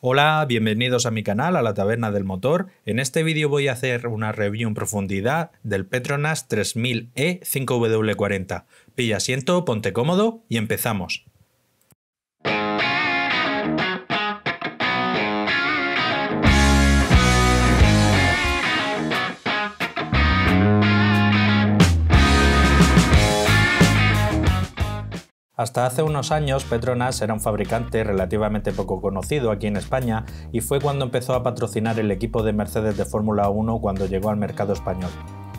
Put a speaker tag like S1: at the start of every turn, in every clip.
S1: Hola, bienvenidos a mi canal, a la Taberna del Motor. En este vídeo voy a hacer una review en profundidad del Petronas 3000E 5W40. Pilla asiento, ponte cómodo y empezamos. Hasta hace unos años Petronas era un fabricante relativamente poco conocido aquí en España y fue cuando empezó a patrocinar el equipo de Mercedes de Fórmula 1 cuando llegó al mercado español.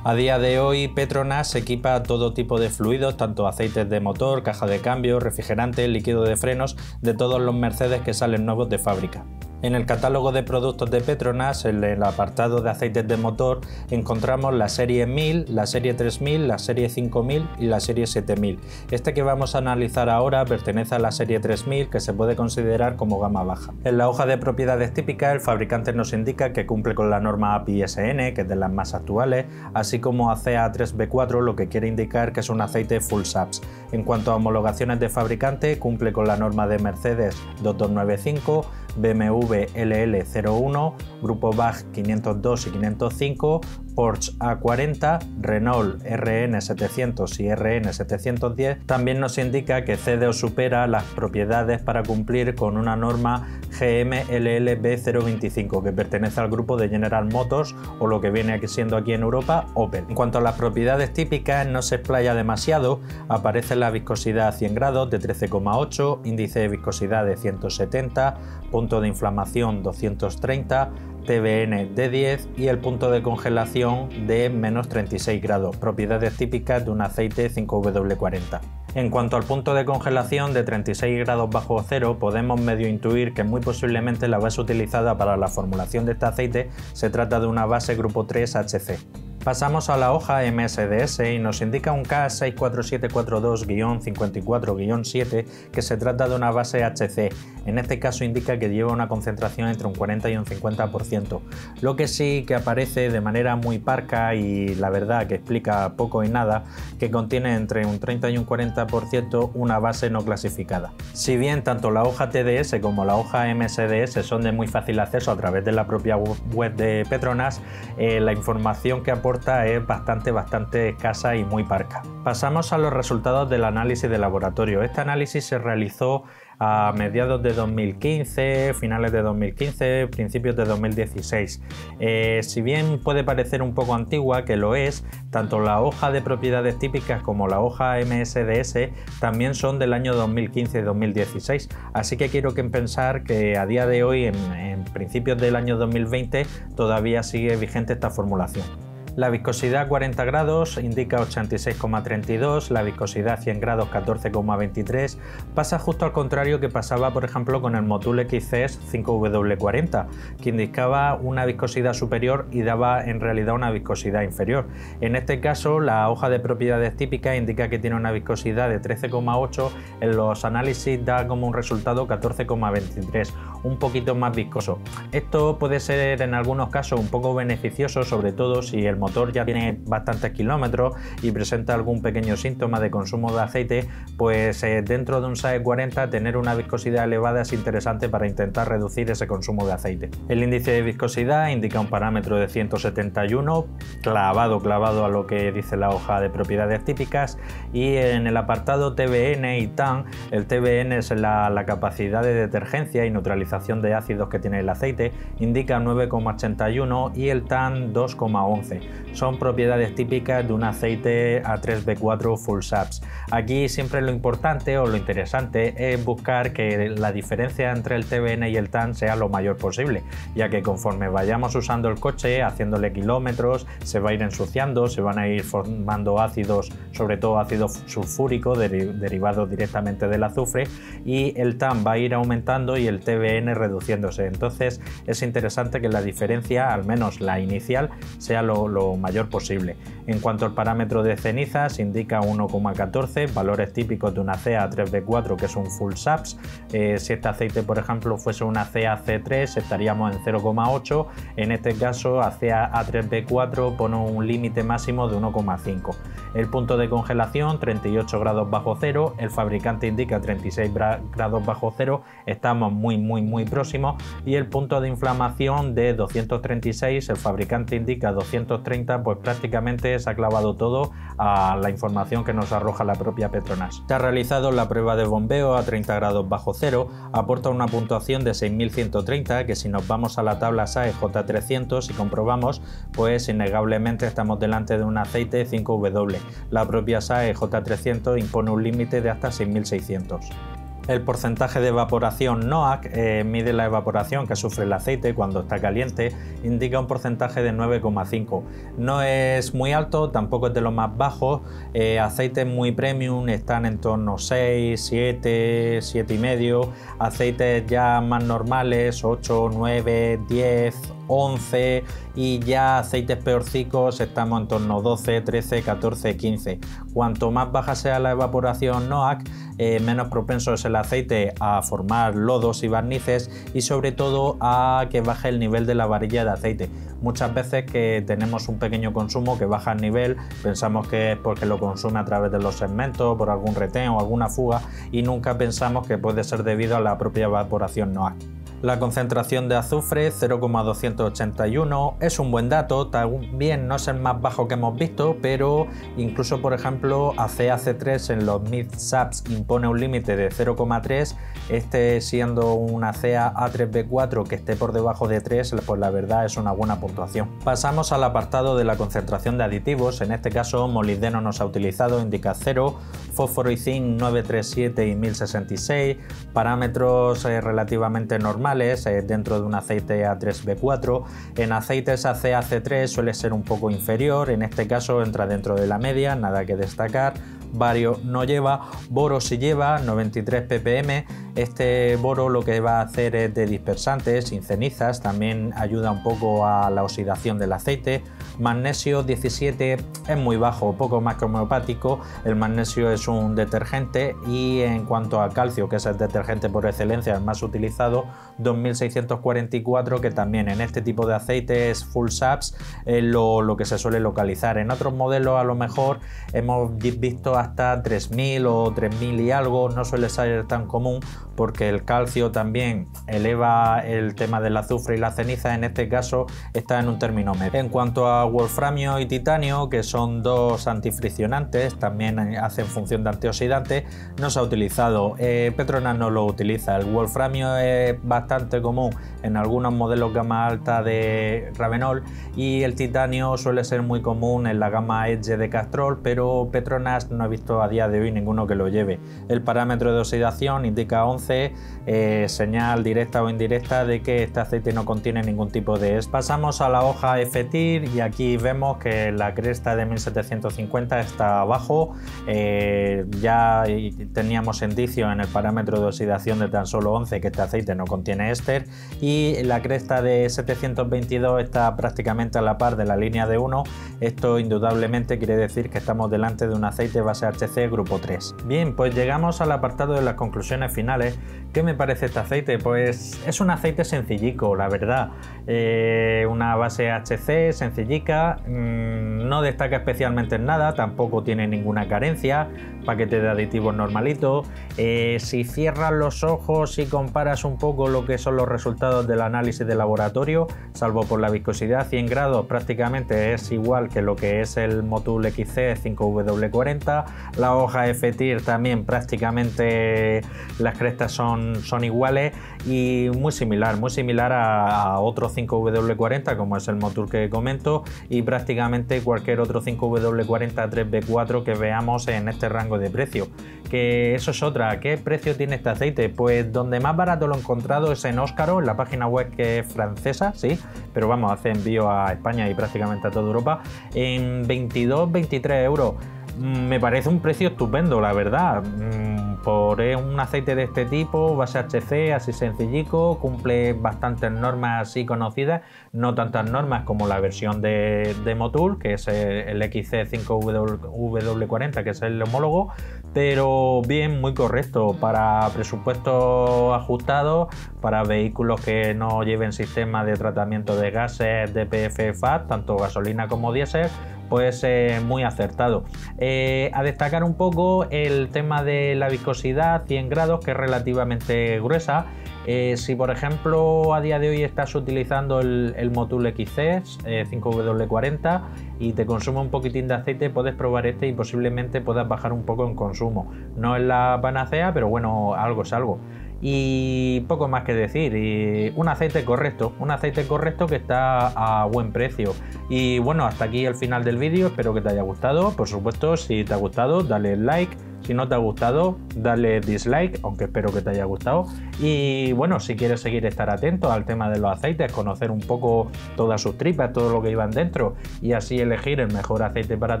S1: A día de hoy Petronas equipa todo tipo de fluidos, tanto aceites de motor, caja de cambio, refrigerante, líquido de frenos, de todos los Mercedes que salen nuevos de fábrica. En el catálogo de productos de Petronas, en el apartado de aceites de motor, encontramos la serie 1000, la serie 3000, la serie 5000 y la serie 7000. Este que vamos a analizar ahora pertenece a la serie 3000 que se puede considerar como gama baja. En la hoja de propiedades típica el fabricante nos indica que cumple con la norma API-SN, que es de las más actuales, así como ACA3B4, lo que quiere indicar que es un aceite full SAPS. En cuanto a homologaciones de fabricante, cumple con la norma de Mercedes 2295, BMW LL01, Grupo BAG 502 y 505, Porsche A40, Renault RN700 y RN710, también nos indica que cede o supera las propiedades para cumplir con una norma GMLLB025 que pertenece al grupo de General Motors o lo que viene siendo aquí en Europa Opel. En cuanto a las propiedades típicas no se explaya demasiado, aparece la viscosidad a 100 grados de 13,8, índice de viscosidad de 170, punto de inflamación 230, TBN de 10 y el punto de congelación de menos 36 grados, propiedades típicas de un aceite 5W40. En cuanto al punto de congelación de 36 grados bajo cero, podemos medio intuir que muy posiblemente la base utilizada para la formulación de este aceite se trata de una base grupo 3 HC. Pasamos a la hoja MSDS y nos indica un K64742-54-7 que se trata de una base HC. En este caso indica que lleva una concentración entre un 40 y un 50%. Lo que sí que aparece de manera muy parca y la verdad que explica poco y nada, que contiene entre un 30 y un 40% una base no clasificada. Si bien tanto la hoja TDS como la hoja MSDS son de muy fácil acceso a través de la propia web de Petronas, eh, la información que aporta es bastante, bastante escasa y muy parca. Pasamos a los resultados del análisis de laboratorio. Este análisis se realizó a mediados de 2015, finales de 2015, principios de 2016. Eh, si bien puede parecer un poco antigua, que lo es, tanto la hoja de propiedades típicas como la hoja MSDS también son del año 2015 2016. Así que quiero que pensar que a día de hoy, en principios del año 2020, todavía sigue vigente esta formulación. La viscosidad a 40 grados indica 86,32, la viscosidad a 100 grados 14,23. Pasa justo al contrario que pasaba, por ejemplo, con el Motul XCS 5W40, que indicaba una viscosidad superior y daba en realidad una viscosidad inferior. En este caso, la hoja de propiedades típicas indica que tiene una viscosidad de 13,8, en los análisis da como un resultado 14,23, un poquito más viscoso. Esto puede ser en algunos casos un poco beneficioso, sobre todo si el motor ya tiene bastantes kilómetros y presenta algún pequeño síntoma de consumo de aceite, pues eh, dentro de un SAE 40 tener una viscosidad elevada es interesante para intentar reducir ese consumo de aceite. El índice de viscosidad indica un parámetro de 171, clavado, clavado a lo que dice la hoja de propiedades típicas y en el apartado TBN y TAN, el TBN es la, la capacidad de detergencia y neutralización de ácidos que tiene el aceite, indica 9,81 y el TAN 2,11 son propiedades típicas de un aceite A3B4 Full Saps. Aquí siempre lo importante o lo interesante es buscar que la diferencia entre el TBN y el TAN sea lo mayor posible, ya que conforme vayamos usando el coche, haciéndole kilómetros, se va a ir ensuciando, se van a ir formando ácidos, sobre todo ácido sulfúrico derivado directamente del azufre, y el TAN va a ir aumentando y el TBN reduciéndose. Entonces es interesante que la diferencia, al menos la inicial, sea lo mayor posible. En cuanto al parámetro de cenizas, indica 1,14, valores típicos de una CA3B4 que es un full SAPS. Eh, si este aceite, por ejemplo, fuese una CAC3, estaríamos en 0,8. En este caso, a CA3B4 pone un límite máximo de 1,5. El punto de congelación, 38 grados bajo cero. El fabricante indica 36 grados bajo cero. Estamos muy, muy, muy próximo y el punto de inflamación de 236, el fabricante indica 230, pues prácticamente se ha clavado todo a la información que nos arroja la propia Petronas. Se ha realizado la prueba de bombeo a 30 grados bajo cero, aporta una puntuación de 6130 que si nos vamos a la tabla SAE J300 y comprobamos, pues innegablemente estamos delante de un aceite 5W. La propia SAE J300 impone un límite de hasta 6600. El porcentaje de evaporación NOAC eh, mide la evaporación que sufre el aceite cuando está caliente, indica un porcentaje de 9,5. No es muy alto, tampoco es de los más bajos. Eh, aceites muy premium están en torno a 6, 7, 7,5. Aceites ya más normales, 8, 9, 10, 11 y ya aceites peorcicos estamos en torno a 12, 13, 14, 15. Cuanto más baja sea la evaporación NOAC, eh, menos propenso es el aceite a formar lodos y barnices y sobre todo a que baje el nivel de la varilla de aceite. Muchas veces que tenemos un pequeño consumo que baja el nivel, pensamos que es porque lo consume a través de los segmentos, por algún retén o alguna fuga y nunca pensamos que puede ser debido a la propia evaporación NOAC. La concentración de azufre 0,281 es un buen dato, también no es el más bajo que hemos visto, pero incluso por ejemplo ACAC3 en los mid subs impone un límite de 0,3, este siendo una CA A3B4 que esté por debajo de 3, pues la verdad es una buena puntuación. Pasamos al apartado de la concentración de aditivos, en este caso molibdeno nos ha utilizado, indica 0, fósforo y zinc 937 y 1066, parámetros eh, relativamente normales eh, dentro de un aceite A3B4. En aceites ACAC3 suele ser un poco inferior, en este caso entra dentro de la media, nada que destacar. Vario no lleva, boro sí lleva, 93 ppm. Este boro lo que va a hacer es de dispersante, sin cenizas, también ayuda un poco a la oxidación del aceite. Magnesio 17 es muy bajo, poco más que homeopático. El magnesio es un detergente y en cuanto a calcio, que es el detergente por excelencia, el más utilizado, 2644, que también en este tipo de aceites full saps es lo, lo que se suele localizar. En otros modelos a lo mejor hemos visto hasta 3000 o 3000 y algo, no suele ser tan común porque el calcio también eleva el tema del azufre y la ceniza, en este caso está en un término medio. En cuanto a wolframio y titanio, que son dos antifriccionantes, también hacen función de antioxidante, no se ha utilizado. Eh, Petronas no lo utiliza. El wolframio es bastante común en algunos modelos gama alta de Ravenol y el titanio suele ser muy común en la gama Edge de Castrol, pero Petronas no visto a día de hoy ninguno que lo lleve. El parámetro de oxidación indica 11, eh, señal directa o indirecta de que este aceite no contiene ningún tipo de... Pasamos a la hoja FTIR y aquí vemos que la cresta de 1750 está abajo, eh, ya teníamos indicio en el parámetro de oxidación de tan solo 11 que este aceite no contiene éster y la cresta de 722 está prácticamente a la par de la línea de 1, esto indudablemente quiere decir que estamos delante de un aceite HC grupo 3. Bien, pues llegamos al apartado de las conclusiones finales. ¿Qué me parece este aceite? Pues es un aceite sencillico, la verdad. Eh, una base HC sencillica, mm, no destaca especialmente en nada, tampoco tiene ninguna carencia, paquete de aditivos normalito. Eh, si cierras los ojos y comparas un poco lo que son los resultados del análisis de laboratorio, salvo por la viscosidad 100 grados, prácticamente es igual que lo que es el Motul XC 5W40. La hoja FTIR también prácticamente las crestas son, son iguales y muy similar, muy similar a, otro 5W40 como es el Motul que comento y prácticamente cualquier otro 5W40 3B4 que veamos en este rango de precio. Que eso es otra, ¿qué precio tiene este aceite? Pues donde más barato lo he encontrado es en Óscaro, en la página web que es francesa, sí, pero vamos, hace envío a España y prácticamente a toda Europa, en 22-23 euros. Mm, me parece un precio estupendo, la verdad. Mm, por un aceite de este tipo, base HC, así sencillico, cumple bastantes normas así conocidas, no tantas normas como la versión de, de Motul, que es el XC5W40, que es el homólogo, pero bien, muy correcto para presupuestos ajustados, para vehículos que no lleven sistema de tratamiento de gases DPF FAT, tanto gasolina como diésel pues eh, muy acertado. Eh, a destacar un poco el tema de la viscosidad 100 grados que es relativamente gruesa Eh, si por ejemplo a día de hoy estás utilizando el, el Motul XC 5W40 y te consume un poquitín de aceite, puedes probar este y posiblemente puedas bajar un poco en consumo. No es la panacea, pero bueno, algo es algo y poco más que decir. Y un aceite correcto, un aceite correcto que está a buen precio. Y bueno, hasta aquí el final del vídeo. Espero que te haya gustado. Por supuesto, si te ha gustado, dale like. Si no te ha gustado, dale dislike, aunque espero que te haya gustado. Y bueno, si quieres seguir estar atento al tema de los aceites, conocer un poco todas sus tripas, todo lo que iban dentro y así elegir el mejor aceite para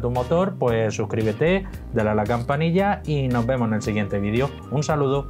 S1: tu motor, pues suscríbete, dale a la campanilla y nos vemos en el siguiente vídeo. Un saludo.